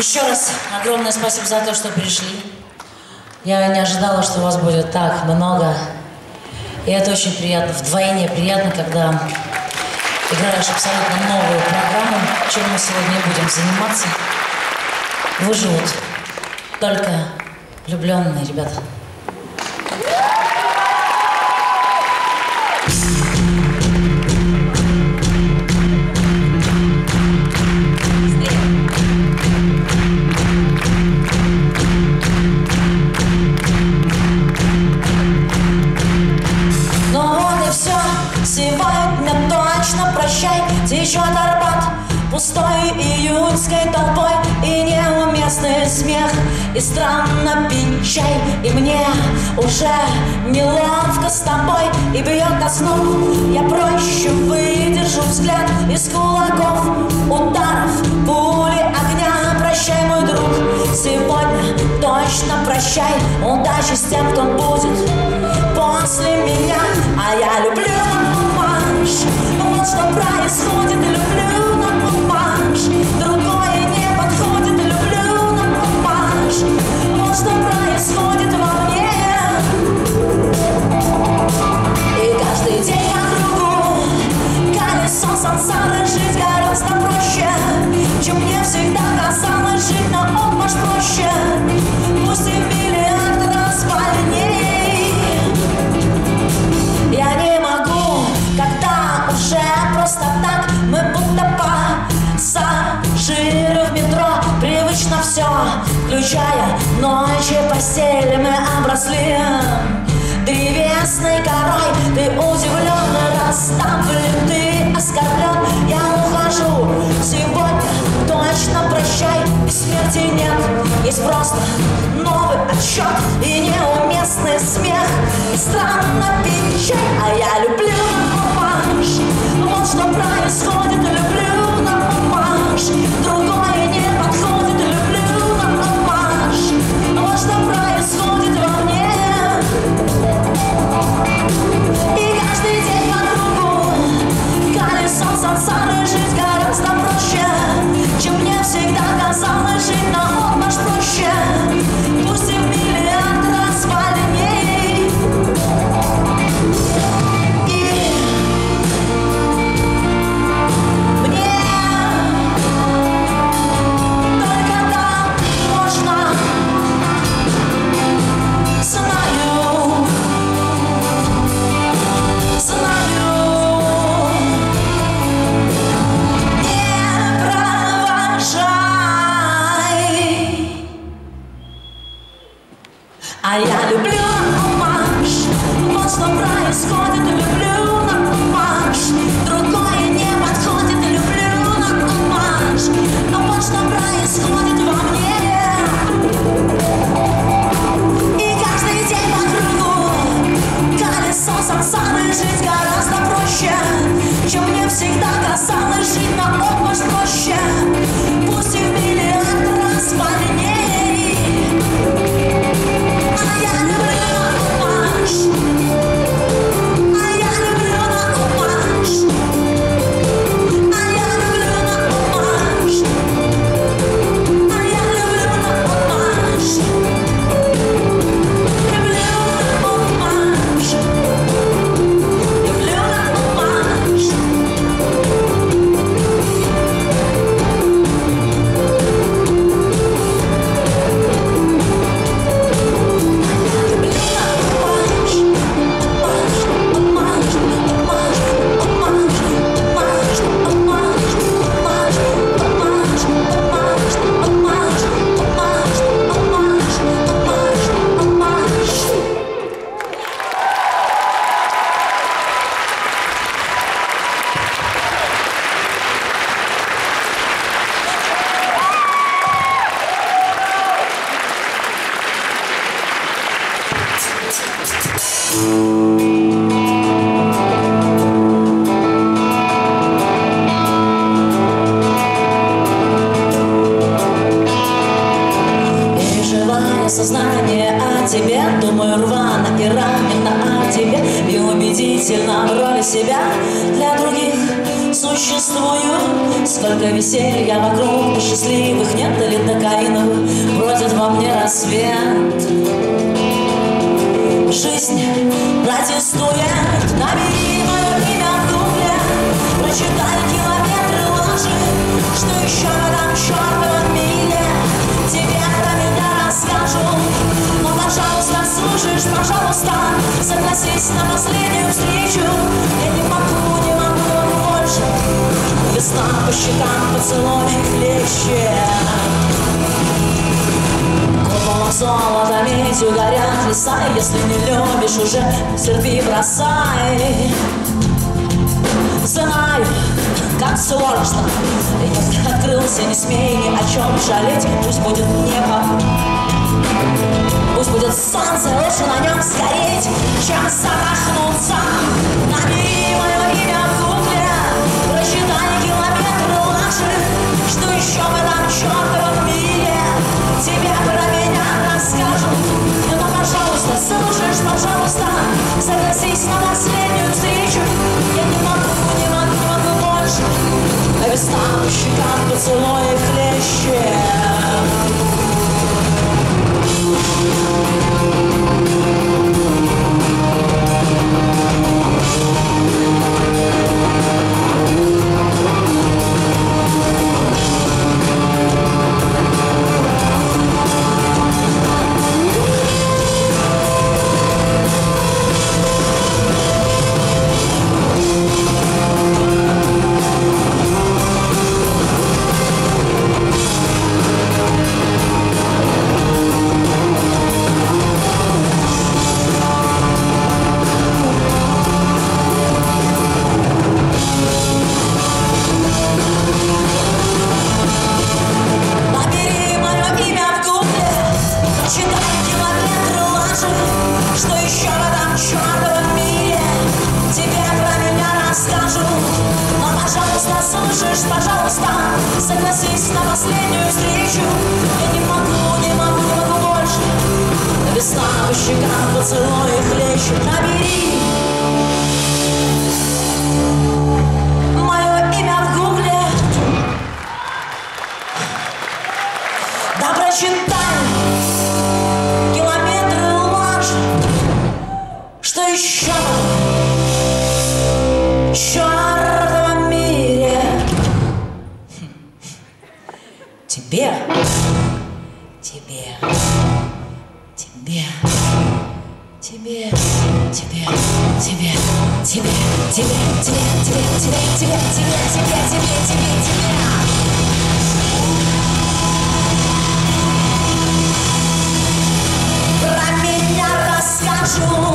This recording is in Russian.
Еще раз огромное спасибо за то, что пришли. Я не ожидала, что вас будет так много. И это очень приятно, вдвойне приятно, когда играешь абсолютно новую программу, чем мы сегодня будем заниматься. Выживут только влюбленные ребята. Ну июньской толпой И неуместный смех, и странно пить чай И мне уже неловко с тобой И бьет основу, я проще выдержу взгляд Из кулаков, ударов, пули огня. Прощай, мой друг, сегодня точно прощай. Удачи с тем, кто будет после меня. А я люблю марш Вот что происходит, люблю все, включая ночи постели Мы обросли. Древесной корой Ты удивленно расставлен, ты оскорблен Я ухожу сегодня, точно прощай смерти нет, есть просто новый отсчет И неуместный смех, странно чай А я люблю марш, вот что происходит А я люблю ромаш, вот что происходит в убедительно роли себя для других существую. Сколько веселья вокруг, но счастливых нет или докаиновых бродит во мне рассвет. Жизнь протестует на. Весна по щекам поцелуй хлещет Золото медью горят леса Если не любишь уже, терпи, бросай. Знаю, как сложно Я открылся, не смей ни о чем жалеть. Пусть будет небо Пусть будет солнце, лучше на нем сгореть Чем задохнуться Набери мое имя А весна по щекам поцелуи хлещет Согласись на последнюю встречу. Я не могу, не могу, не могу больше. Весна по щекам поцелуи хлещет Набери. Мое имя в гугле. Доброчитай тебе, тебе, тебе, тебе, тебе, тебе, тебе, тебе, тебе, тебе, тебе, тебе, тебе, тебе, тебе, тебе, тебе. Про меня расскажу.